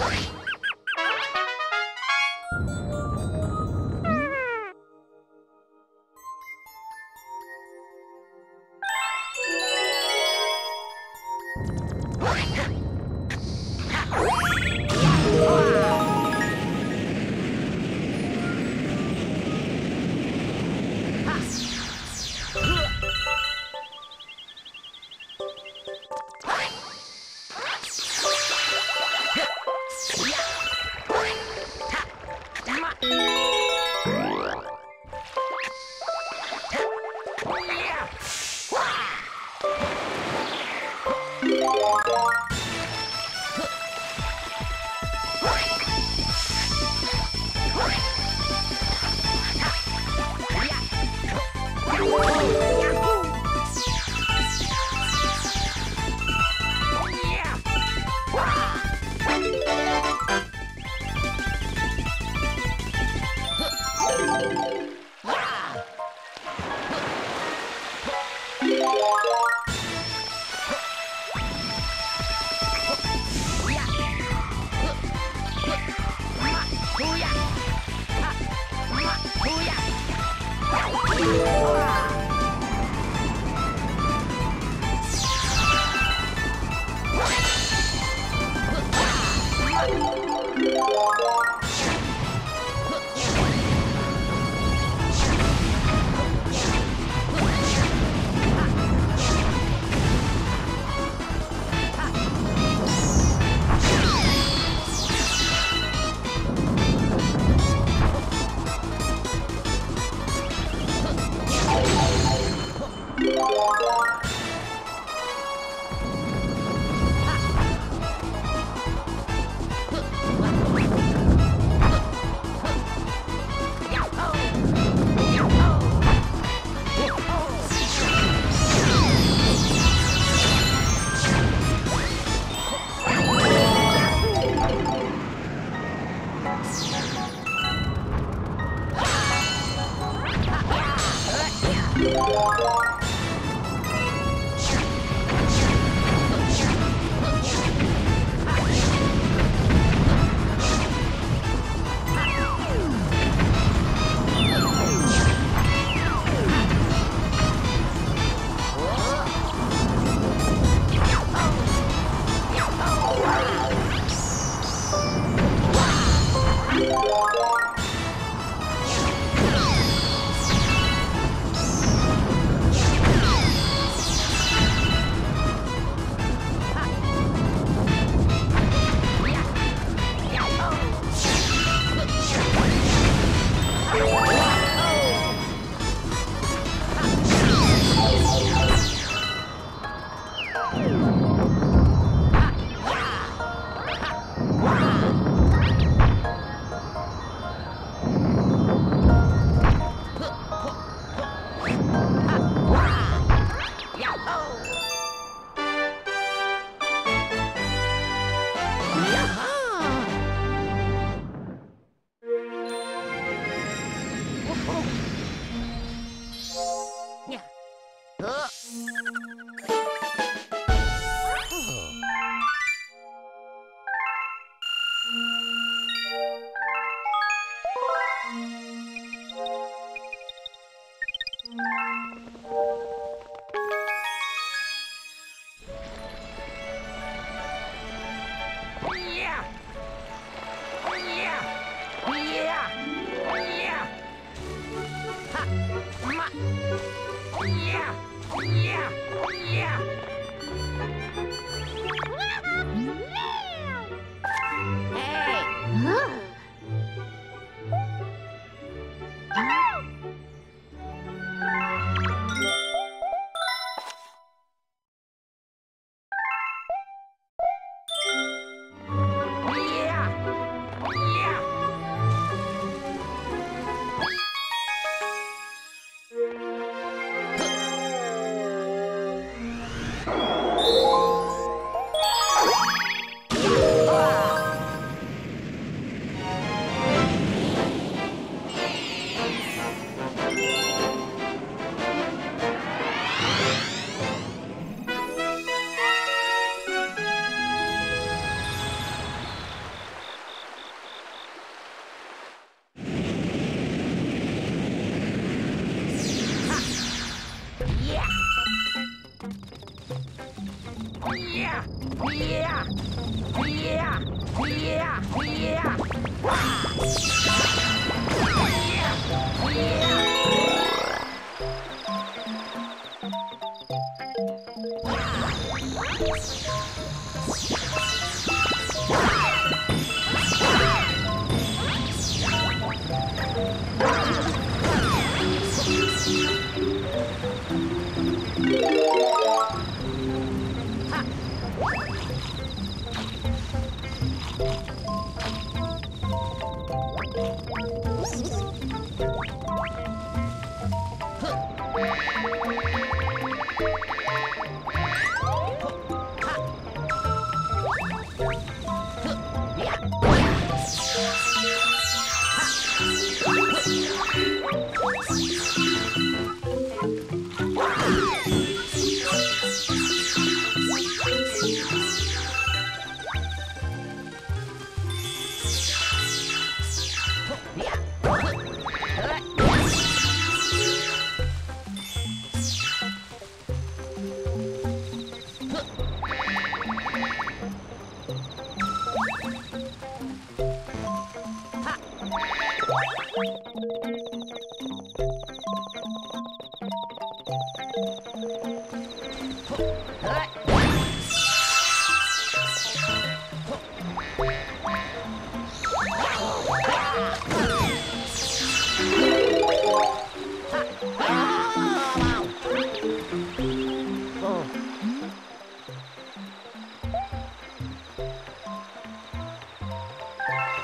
Yeah!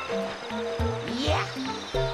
Yeah!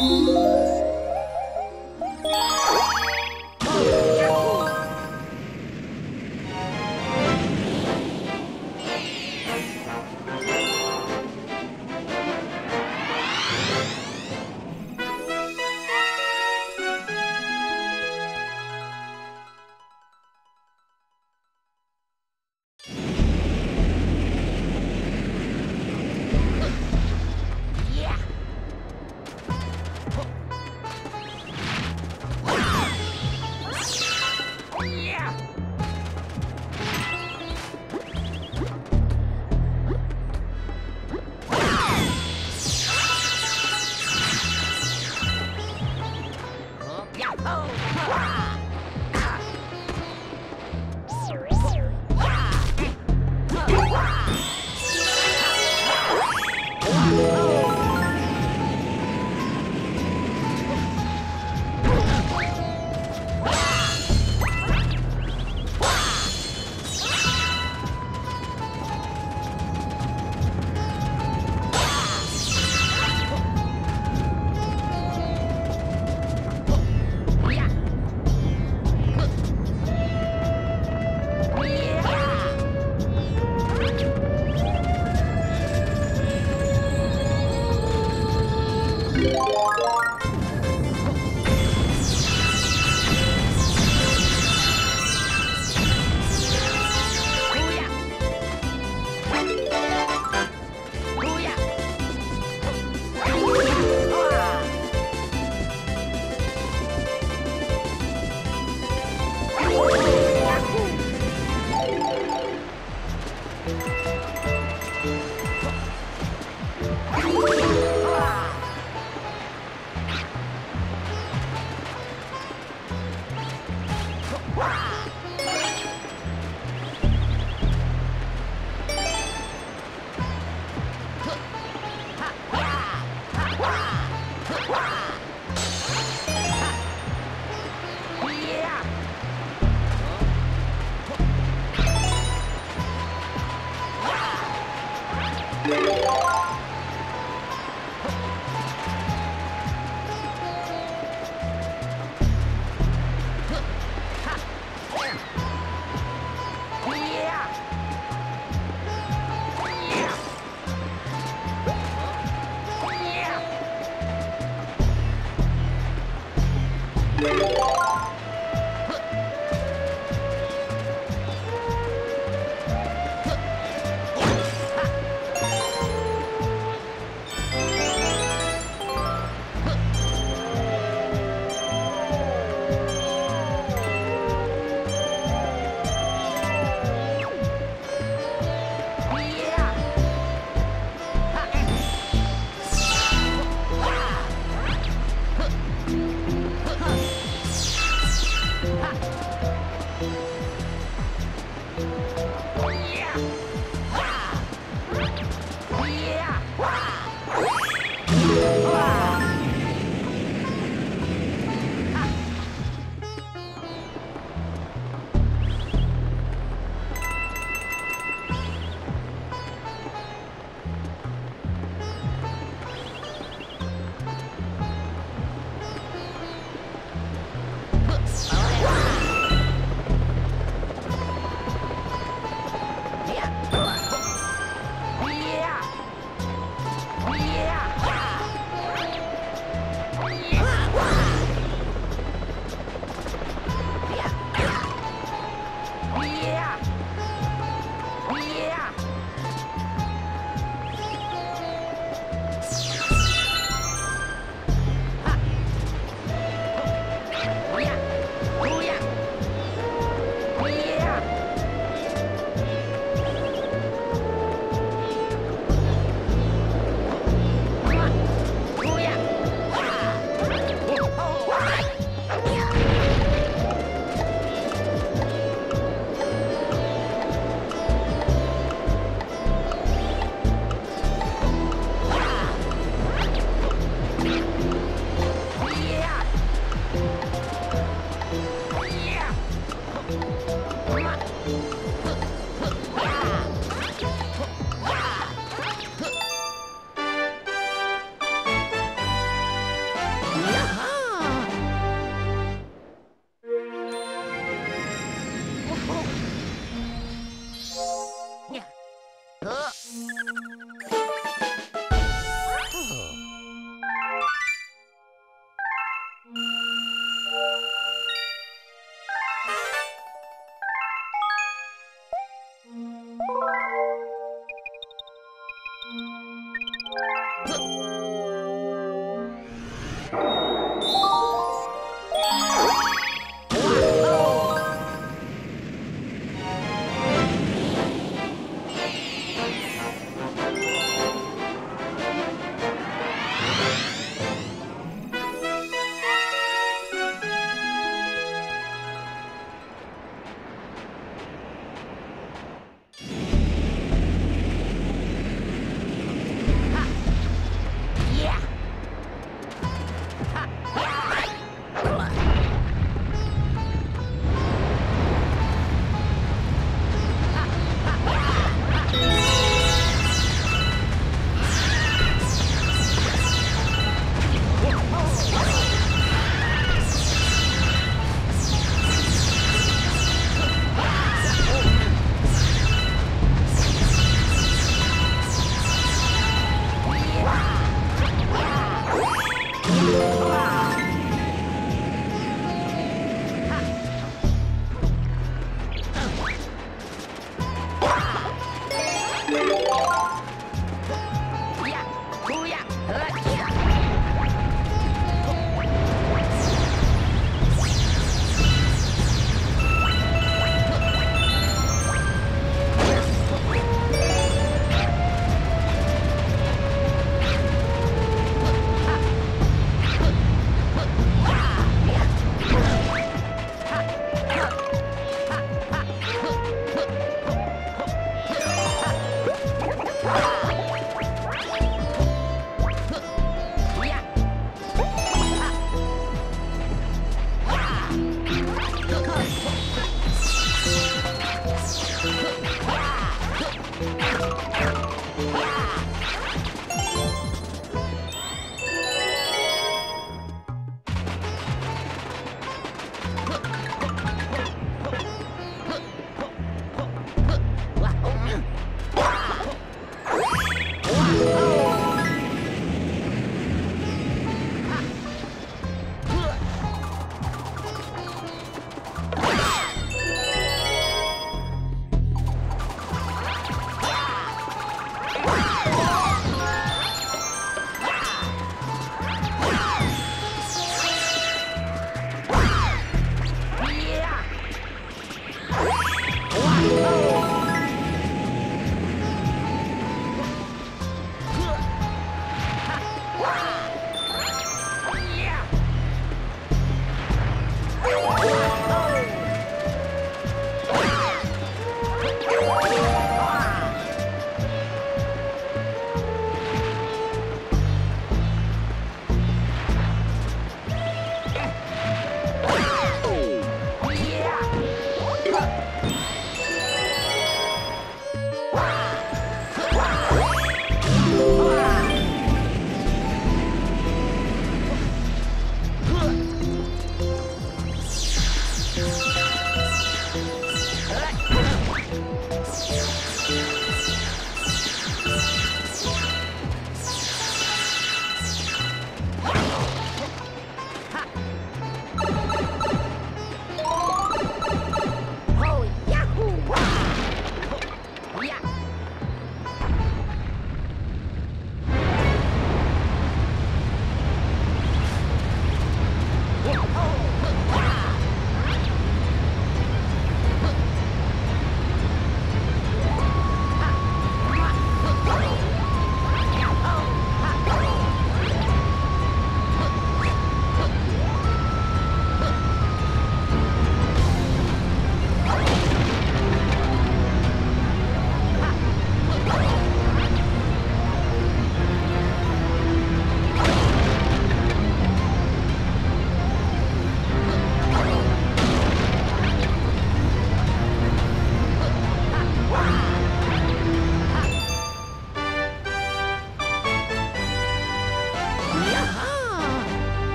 Yeah.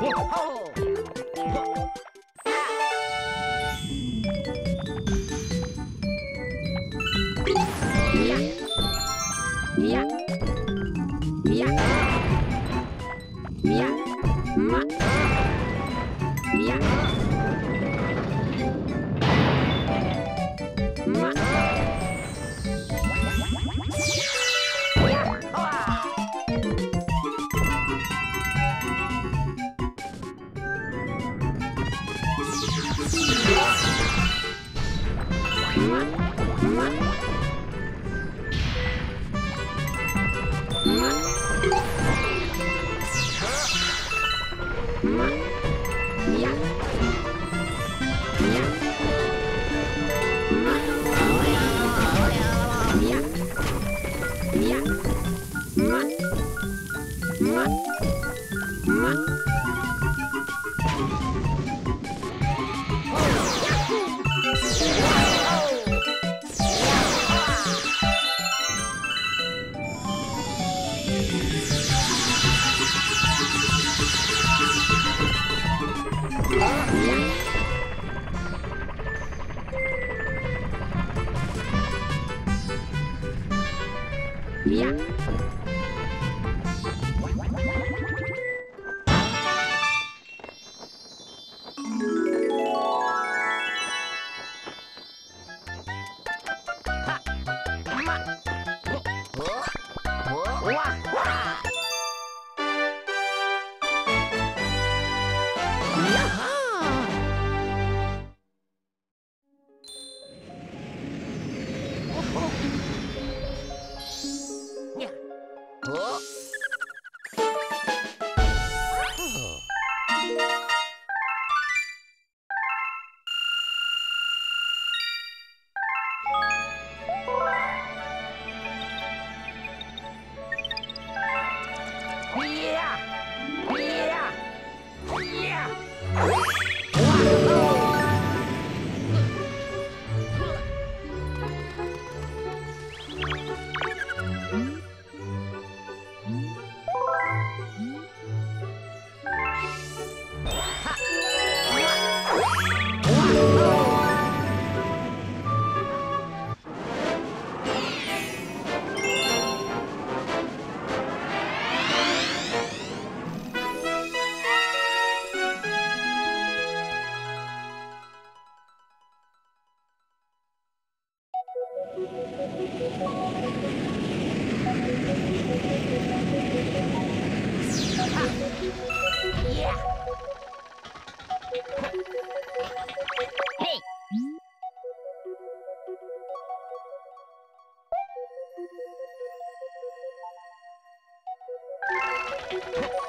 哦吼！Yeah.